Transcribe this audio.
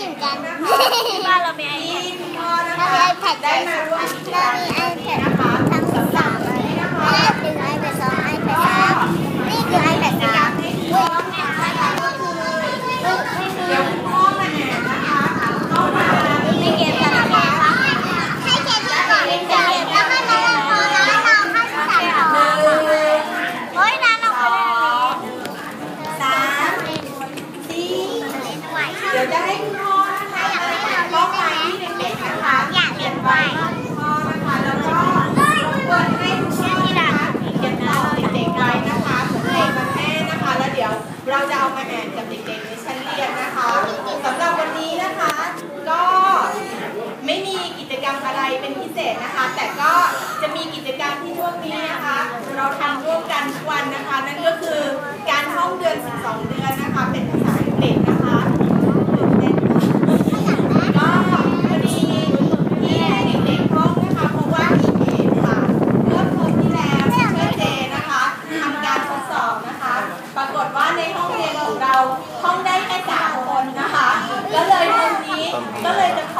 เหมือนกันที่บ้านเรามีที่ iPad คุณพ่อนเรามีได้มาร่วมเรารมมี iPad นะคะทั้งสามอันแรกหนึ่ง iPad สอง iPad สามนี่คือ iPad สามเว้ย iPad ก็คือไม่ไม่มีเดี๋ยวคุณพ่อมาแอนนะคะเข้ามามีเกมกันนะคะให้เกมที่ก่อนเกมแล้วให้เราพอแล้วเราให้สามต่อโอ้ยนั้นเราก็ได้สามสี่เดี๋ยวจะให้คุณพ่อนะคะก็ไปที่เด็กๆนะคะ อยากเรียนไว คุณพ่อนะคะแล้วก็เปิดให้คุณพ่อนะคะเขียนต่อเด็กๆไว้นะคะเพื่อให้วันแม่นะคะ แล้วเดี๋ยว เราจะเอามาอ่านกับเด็กๆในชั้นเรียนนะคะสำหรับวันนี้นะคะ ก็ไม่มีกิจกรรมอะไรเป็นพิเศษนะคะ แต่ก็จะมีกิจกรรมที่ช่วงนี้นะคะ เราทำร่วมกันทุกวันนะคะ นั่นก็คือการท่องเดือน 12 เดือนนะคะเป็นภาษาอังกฤษนะคะตื่นเต้นค่ะก็พอดีที่ให้เด็กๆท่องนะคะ เพราะว่ามีเหตุค่ะเมื่อเทอมที่แล้วเพื่อนเจนะคะทำการทดสอบนะคะ ปราก ฏว่าในห้องเรียนของเราห้องได้แค่สามคนนะคะ ก็เลยวันนี้ก็เลยจะขอ